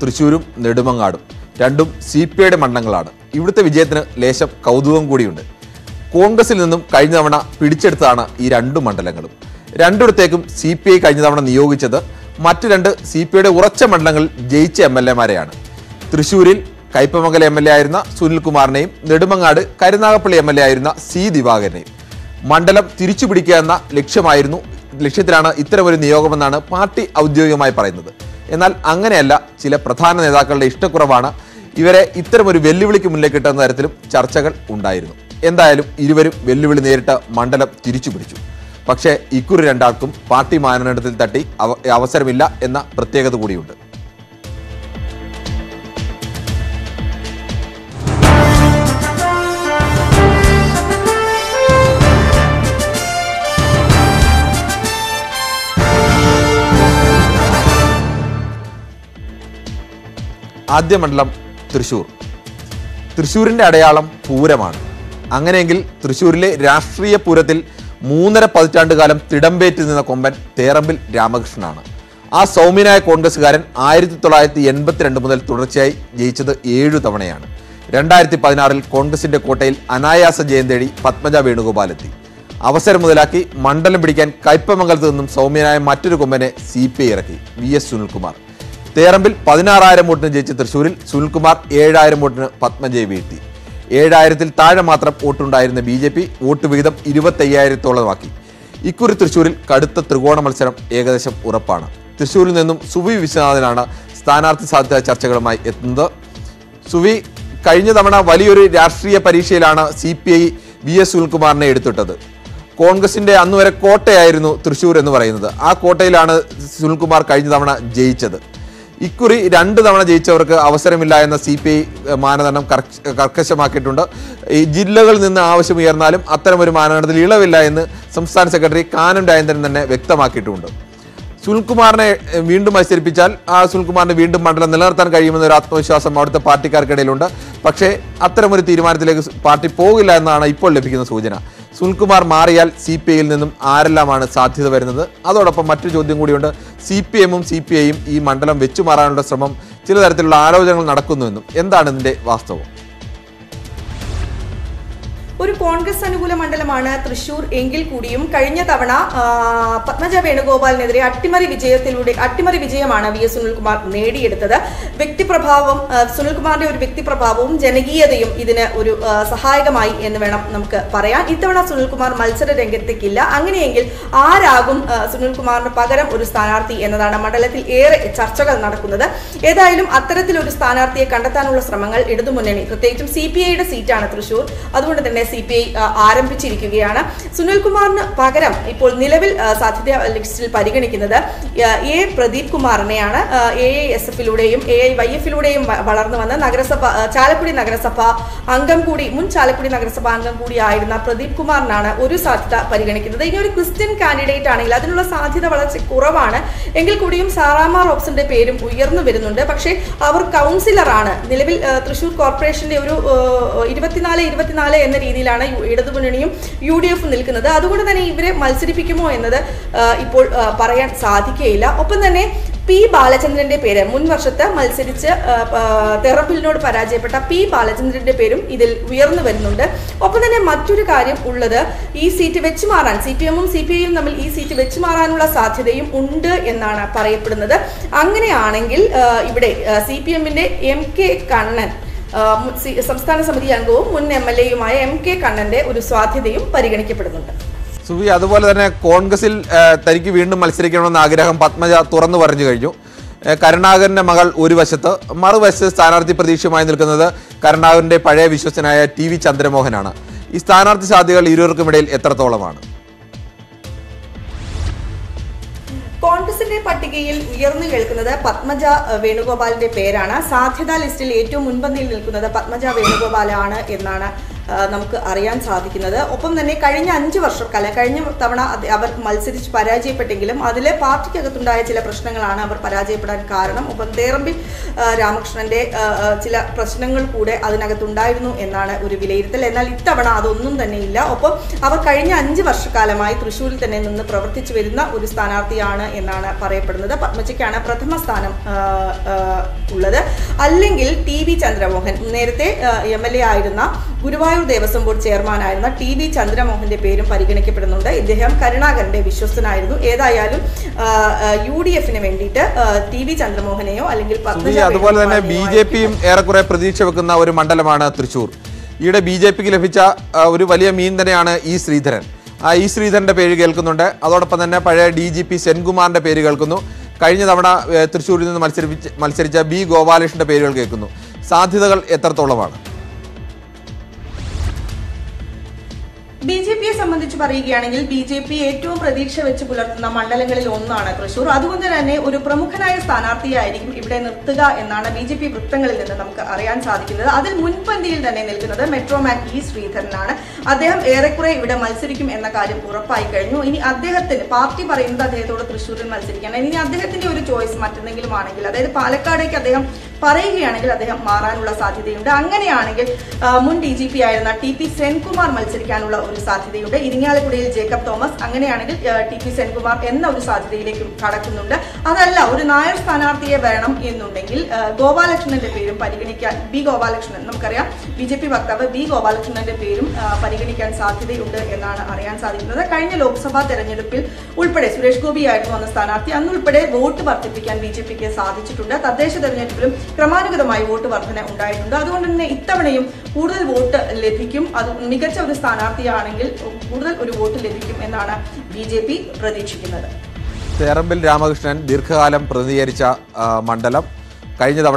തൃശൂരും നെടുമങ്ങാടും. രണ്ടും C P ഐയുടെ മണ്ഡലങ്ങളാണ്. ഇവിടുത്തെ വിജയത്തിന് ലേശം കൗതുകം കൂടിയുണ്ട്. കോൺഗ്രസിൽ നിന്നും കഴിഞ്ഞ തവണ പിടിച്ചെടുത്തതാണ് ഈ രണ്ടു മണ്ഡലങ്ങളും. രണ്ടിടത്തേക്കും സി പി ഐ കഴിഞ്ഞ തവണ നിയോഗിച്ചത് മറ്റു രണ്ട് സി പി ഐയുടെ ഉറച്ച മണ്ഡലങ്ങളിൽ ജയിച്ച എം എൽ എമാരെയാണ്. തൃശ്ശൂരിൽ കൈപ്പമംഗല എം എൽ എ ആയിരുന്ന സുനിൽകുമാറിനെയും Nedumangad Karunagappally M L A ആയിരുന്ന സി ദിവാകരനെയും. മണ്ഡലം തിരിച്ചുപിടിക്കുക എന്ന ലക്ഷ്യമായിരുന്നു ലക്ഷ്യത്തിലാണ് ഇത്തരമൊരു നിയോഗമെന്നാണ് പാർട്ടി ഔദ്യോഗികമായി പറയുന്നത്. എന്നാൽ അങ്ങനെയല്ല ചില പ്രധാന നേതാക്കളുടെ ഇഷ്ടക്കുറവാണ്. ഇവരെ ഇത്തരമൊരു വെല്ലുവിളിക്ക് മുന്നിലേക്ക് കിട്ടുന്ന തരത്തിലും ചർച്ചകൾ ഉണ്ടായിരുന്നു. എന്തായാലും ഇരുവരും വെല്ലുവിളി നേരിട്ട് മണ്ഡലം തിരിച്ചു പിടിച്ചു. പക്ഷേ ഇക്കുറി രണ്ടാൾക്കും പാർട്ടി മാനദണ്ഡത്തിൽ തട്ടി അവ- അവസരമില്ല എന്ന പ്രത്യേകത കൂടിയുണ്ട്. ആദ്യ മണ്ഡലം തൃശൂർ. തൃശൂരിന്റെ അടയാളം പൂരമാണ്. അങ്ങനെയെങ്കിൽ തൃശൂരിലെ രാഷ്ട്രീയ പൂരത്തിൽ മൂന്നര പതിറ്റാണ്ടുകാലം തിടമ്പേറ്റ് നിന്ന കൊമ്പൻ തേറമ്പിൽ രാമകൃഷ്ണനാണ്. ആ സൗമ്യനായ കോൺഗ്രസ്സുകാരൻ ആയിരത്തി തൊള്ളായിരത്തി എൺപത്തിരണ്ട് മുതൽ തുടർച്ചയായി ജയിച്ചത് ഏഴു തവണയാണ്. രണ്ടായിരത്തി പതിനാറിൽ കോൺഗ്രസിന്റെ കോട്ടയിൽ അനായാസ ജയം തേടി പത്മജ വേണുഗോപാൽ എത്തി അവസരം മുതലാക്കി മണ്ഡലം പിടിക്കാൻ കയ്പമംഗലത്ത് നിന്നും സൗമ്യനായ മറ്റൊരു കൊമ്പനെ സി പി ഐ ഇറക്കി വി എസ് സുനിൽകുമാർ. തേറമ്പിൽ പതിനാറായിരം വോട്ടിന് ജയിച്ച തൃശൂരിൽ സുനിൽകുമാർ ഏഴായിരം വോട്ടിന് പത്മജയെ വീഴ്ത്തി. ഏഴായിരത്തിൽ താഴെ മാത്രം വോട്ടുണ്ടായിരുന്ന ബി ജെ പി വോട്ട് വിഹിതം ഇരുപത്തയ്യായിരത്തോളമാക്കി ഇക്കുറി തൃശൂരിൽ കടുത്ത ത്രികോണ മത്സരം ഏകദേശം ഉറപ്പാണ്. തൃശൂരിൽ നിന്നും സുവി വിശ്വനാഥനാണ് സ്ഥാനാർത്ഥി സാധ്യതാ ചർച്ചകളുമായി എത്തുന്നത്. സുവി കഴിഞ്ഞ തവണ വലിയൊരു രാഷ്ട്രീയ പരീക്ഷയിലാണ് C P I V S സുനിൽകുമാറിനെ എടുത്തിട്ടത്. കോൺഗ്രസിന്റെ അന്നുവരെ കോട്ടയായിരുന്നു തൃശൂർ എന്ന് പറയുന്നത്. ആ കോട്ടയിലാണ് സുനിൽകുമാർ കഴിഞ്ഞ തവണ ജയിച്ചത്. ഇക്കുറി രണ്ട് തവണ ജയിച്ചവർക്ക് അവസരമില്ല എന്ന സി പി ഐ മാനദണ്ഡം കർക്ക- കർക്കശമാക്കിയിട്ടുണ്ട്. ഈ ജില്ലകളിൽ നിന്ന് ആവശ്യമുയർന്നാലും അത്തരമൊരു മാനദണ്ഡത്തിൽ ഇളവില്ല എന്ന് സംസ്ഥാന സെക്രട്ടറി കാനം രാജേന്ദ്രൻ തന്നെ വ്യക്തമാക്കിയിട്ടുണ്ട്. സുനിൽകുമാറിനെ വീണ്ടും മത്സരിപ്പിച്ചാൽ ആ സുനിൽകുമാറിനെ വീണ്ടും മണ്ഡലം നിലനിർത്താൻ കഴിയുമെന്ന ഒരു ആത്മവിശ്വാസം അവിടുത്തെ പാർട്ടിക്കാർക്കിടയിലുണ്ട്. പക്ഷേ അത്തരമൊരു തീരുമാനത്തിലേക്ക് പാർട്ടി പോകില്ല എന്നാണ് ഇപ്പോൾ ലഭിക്കുന്ന സൂചന. സുനിൽകുമാർ മാറിയാൽ സി പി ഐയിൽ നിന്നും ആരെല്ലാമാണ് സാധ്യത വരുന്നത്? അതോടൊപ്പം മറ്റൊരു ചോദ്യം കൂടിയുണ്ട്. സി പി എമ്മും സി പി ഐയും ഈ മണ്ഡലം വെച്ചു മാറാനുള്ള ശ്രമം ചില തരത്തിലുള്ള ആലോചനകൾ നടക്കുന്നുവെന്നും എന്താണ് ഇതിന്റെ വാസ്തവം? ഒരു കോൺഗ്രസ് അനുകൂല മണ്ഡലമാണ് തൃശൂർ എങ്കിൽ കൂടിയും കഴിഞ്ഞ തവണ പത്മജ വേണുഗോപാലിനെതിരെ അട്ടിമറി വിജയത്തിലൂടെ അട്ടിമറി വിജയമാണ് വി എസ് സുനിൽകുമാർ നേടിയെടുത്തത്. വ്യക്തിപ്രഭാവം സുനിൽകുമാറിന്റെ ഒരു വ്യക്തിപ്രഭാവവും ജനകീയതയും ഇതിന് ഒരു സഹായകമായി എന്ന് വേണം നമുക്ക് പറയാൻ. ഇത്തവണ സുനിൽകുമാർ മത്സര രംഗത്തേക്കില്ല. അങ്ങനെയെങ്കിൽ ആരാകും സുനിൽകുമാറിന് പകരം ഒരു സ്ഥാനാർത്ഥി എന്നതാണ് മണ്ഡലത്തിൽ ഏറെ ചർച്ചകൾ നടക്കുന്നത്. ഏതായാലും അത്തരത്തിലൊരു സ്ഥാനാർത്ഥിയെ കണ്ടെത്താനുള്ള ശ്രമങ്ങൾ ഇടതുമുന്നണി പ്രത്യേകിച്ചും സി പി ഐയുടെ സീറ്റാണ് തൃശൂർ. അതുകൊണ്ട് തന്നെ സി പി ഐ ആരംഭിച്ചിരിക്കുകയാണ്. സുനിൽകുമാറിന് പകരം ഇപ്പോൾ നിലവിൽ സാധ്യത ലിസ്റ്റിൽ പരിഗണിക്കുന്നത് എ പ്രദീപ് കുമാറിനെയാണ്. എ ഐ എസ് എഫിലൂടെയും എ ഐ വൈ എഫിലൂടെയും വളർന്നു വന്ന നഗരസഭ ചാലക്കുടി നഗരസഭ അംഗം കൂടി മുൻ ചാലക്കുടി നഗരസഭ അംഗം കൂടിയായിരുന്ന പ്രദീപ് കുമാറിനാണ് ഒരു സാധ്യത പരിഗണിക്കുന്നത്. ഇനി ഒരു ക്രിസ്ത്യൻ കാൻഡിഡേറ്റ് ആണെങ്കിൽ അതിനുള്ള സാധ്യത വളരെ കുറവാണ്. എങ്കിൽ കൂടിയും സാറാമ റോബ്സിന്റെ പേരും ഉയർന്നു വരുന്നുണ്ട്. പക്ഷേ അവർ കൗൺസിലറാണ്. നിലവിൽ തൃശൂർ കോർപ്പറേഷന്റെ ഒരു ഇരുപത്തിനാല് ഇരുപത്തിനാല് എന്ന രീതിയിലാണ് ഇടതു ഇടതുമുന്നണിയും യു ഡി എഫും നിൽക്കുന്നത്. അതുകൊണ്ട് തന്നെ ഇവരെ മത്സരിപ്പിക്കുമോ എന്നത് ഇപ്പോൾ പറയാൻ സാധിക്കുകയില്ല ഒപ്പം തന്നെ പി ബാലചന്ദ്രന്റെ പേര് മുൻ വർഷത്തെ മത്സരിച്ച് തെറപ്പിലിനോട് പരാജയപ്പെട്ട പി ബാലചന്ദ്രന്റെ പേരും ഇതിൽ ഉയർന്നു വരുന്നുണ്ട്. ഒപ്പം തന്നെ മറ്റൊരു കാര്യം ഉള്ളത് ഈ സീറ്റ് വെച്ച് മാറാൻ സി പി എമ്മും സി പി ഐയും തമ്മിൽ ഈ സീറ്റ് വെച്ച് മാറാനുള്ള സാധ്യതയും ഉണ്ട് എന്നാണ് പറയപ്പെടുന്നത്. അങ്ങനെയാണെങ്കിൽ ഇവിടെ സി പി എമ്മിന്റെ എം കെ കണ്ണൻ സംസ്ഥാന സമിതി അംഗവും മുൻ എം എൽ എയുമായ എം കെ കണ്ണന്റെ ഒരു സാധ്യതയും പരിഗണിക്കപ്പെടുന്നുണ്ട്. സുവി അതുപോലെ തന്നെ കോൺഗ്രസിൽ തനിക്ക് വീണ്ടും മത്സരിക്കണമെന്ന ആഗ്രഹം പത്മജ തുറന്നു പറഞ്ഞു കഴിഞ്ഞു. കരുണാകരന്റെ മകൾ ഒരു വശത്ത് മറുവശത്ത് സ്ഥാനാർത്ഥി പ്രതീക്ഷയുമായി നിൽക്കുന്നത് കരുണാകരന്റെ പഴയ വിശ്വസനായ ടി വി ചന്ദ്രമോഹനാണ്. ഈ സ്ഥാനാർത്ഥി സാധ്യതകൾ ഇരുവർക്കുമിടയിൽ എത്രത്തോളമാണ്? കോൺഗ്രസിന്റെ പട്ടികയിൽ ഉയർന്നു കേൾക്കുന്നത് പത്മജ വേണുഗോപാലിന്റെ പേരാണ്. സാധ്യതാ ലിസ്റ്റിൽ ഏറ്റവും മുൻപന്തിയിൽ നിൽക്കുന്നത് പത്മജ വേണുഗോപാലാണ് എന്നാണ് നമുക്ക് അറിയാൻ സാധിക്കുന്നത്. ഒപ്പം തന്നെ കഴിഞ്ഞ അഞ്ച് വർഷം വർഷക്കാലം കഴിഞ്ഞ തവണ അവർ മത്സരിച്ച് പരാജയപ്പെട്ടെങ്കിലും അതിലെ പാർട്ടിക്കകത്തുണ്ടായ ചില പ്രശ്നങ്ങളാണ് അവർ പരാജയപ്പെടാൻ കാരണം. ഒപ്പം തേറമ്പി രാമകൃഷ്ണന്റെ ചില പ്രശ്നങ്ങൾ കൂടെ അതിനകത്തുണ്ടായിരുന്നു എന്നാണ് ഒരു വിലയിരുത്തൽ. എന്നാൽ ഇത്തവണ അതൊന്നും തന്നെ ഇല്ല. ഒപ്പം അവർ കഴിഞ്ഞ അഞ്ച് വർഷക്കാലമായി തൃശ്ശൂരിൽ തന്നെ നിന്ന് പ്രവർത്തിച്ചു വരുന്ന ഒരു സ്ഥാനാർത്ഥിയാണ് എന്നാണ് പറയപ്പെടുന്നത്. പത്മജയ്ക്കാണ് പ്രഥമ സ്ഥാനം ഉള്ളത്. അല്ലെങ്കിൽ ടി വി ചന്ദ്രമോഹൻ. നേരത്തെ എം എൽ എ ആയിരുന്ന ഗുരുവായൂർ ദേവസ്വം ബോർഡ് ചെയർമാനായിരുന്ന ടി വി ചന്ദ്രമോഹന്റെ പേരും പരിഗണിക്കപ്പെടുന്നുണ്ട്. ഇദ്ദേഹം കരുണാകരന്റെ വിശ്വസ്തനായിരുന്നു. ഏതായാലും യു ഡി എഫിന് വേണ്ടിയിട്ട് ടി വി ചന്ദ്രമോഹനെയോ അല്ലെങ്കിൽ അതുപോലെ തന്നെ ബി ജെ പിയും ഏറെക്കുറെ പ്രതീക്ഷ വെക്കുന്ന ഒരു മണ്ഡലമാണ് തൃശൂർ. ഈയിടെ ബി ജെ പിക്ക് ലഭിച്ച ഒരു വലിയ മീൻ തന്നെയാണ് ഇ ശ്രീധരൻ. ആ ഇ ശ്രീധരന്റെ പേര് കേൾക്കുന്നുണ്ട്. അതോടൊപ്പം തന്നെ പഴയ ഡി ജി പി സെൻകുമാറിന്റെ പേര് കേൾക്കുന്നു. കഴിഞ്ഞ തവണ തൃശ്ശൂരിൽ നിന്ന് മത്സരിപ്പിച്ച് മത്സരിച്ച ബി ഗോപാലകൃഷ്ണന്റെ പേരുകൾ കേൾക്കുന്നു. സാധ്യതകൾ എത്രത്തോളമാണ്? ബി ജെ പിയെ സംബന്ധിച്ച് പറയുകയാണെങ്കിൽ ബി ജെ പി ഏറ്റവും പ്രതീക്ഷ വെച്ച് പുലർത്തുന്ന മണ്ഡലങ്ങളിൽ ഒന്നാണ് തൃശൂർ. അതുകൊണ്ട് തന്നെ ഒരു പ്രമുഖനായ സ്ഥാനാർത്ഥിയായിരിക്കും ഇവിടെ നിർത്തുക എന്നാണ് ബി ജെ പി വൃത്തങ്ങളിൽ നിന്ന് നമുക്ക് അറിയാൻ സാധിക്കുന്നത്. അതിൽ മുൻപന്തിയിൽ തന്നെ നിൽക്കുന്നത് മെട്രോമാൻ ഇ ശ്രീധരനാണ്. അദ്ദേഹം ഏറെക്കുറെ ഇവിടെ മത്സരിക്കും എന്ന കാര്യം ഉറപ്പായി കഴിഞ്ഞു. ഇനി അദ്ദേഹത്തിന് പാർട്ടി പറയുന്നത് അദ്ദേഹത്തോട് തൃശൂരിൽ മത്സരിക്കാൻ ഇനി അദ്ദേഹത്തിന്റെ ഒരു ചോയ്സ് മറ്റെന്തെങ്കിലും ആണെങ്കിൽ അതായത് പാലക്കാടേക്ക് അദ്ദേഹം പറയുകയാണെങ്കിൽ അദ്ദേഹം മാറാനുള്ള സാധ്യതയുണ്ട്. അങ്ങനെയാണെങ്കിൽ മുൻ ഡി ജി പി ആയിരുന്ന ടി പി സെൻകുമാർ മത്സരിക്കാനുള്ള ഒരു സാധ്യതയുണ്ട്. ഇരിങ്ങാലക്കുടയിൽ ജേക്കബ് തോമസ് അങ്ങനെയാണെങ്കിൽ ടി പി സെൻകുമാർ എന്ന ഒരു സാധ്യതയിലേക്കും കടക്കുന്നുണ്ട്. അതല്ല ഒരു നായർ സ്ഥാനാർത്ഥിയെ വേണം എന്നുണ്ടെങ്കിൽ ഗോപാലകൃഷ്ണന്റെ പേരും പരിഗണിക്കാൻ ബി ഗോപാലകൃഷ്ണൻ നമുക്കറിയാം. ബി ജെ പി വക്താവ് ബി ഗോപാലകൃഷ്ണന്റെ പേരും പരിഗണിക്കാൻ സാധ്യതയുണ്ട് എന്നാണ് അറിയാൻ സാധിക്കുന്നത്. കഴിഞ്ഞ ലോക്സഭാ തെരഞ്ഞെടുപ്പിൽ ഉൾപ്പെടെ സുരേഷ് ഗോപി ആയിരുന്നു അന്ന് സ്ഥാനാർത്ഥി. അന്നുൾപ്പെടെ വോട്ട് വർദ്ധിപ്പിക്കാൻ ബി ജെ പിക്ക് സാധിച്ചിട്ടുണ്ട്. തദ്ദേശ തെരഞ്ഞെടുപ്പിലും ക്രമാനുഗതമായി വോട്ട് വർധന ഉണ്ടായിട്ടുണ്ട്. അതുകൊണ്ട് തന്നെ ഇത്തവണയും കൂടുതൽ വോട്ട് ലഭിക്കും. അത് മികച്ച ഒരു സ്ഥാനാർത്ഥിയാണെങ്കിൽ കൂടുതൽ ഒരു വോട്ട് ലഭിക്കും എന്നാണ് ബി ജെ പി പ്രതീക്ഷിക്കുന്നത്. തേറമ്പിൽ രാമകൃഷ്ണൻ ദീർഘകാലം പ്രതിനിധീകരിച്ച മണ്ഡലം. കഴിഞ്ഞ തവണ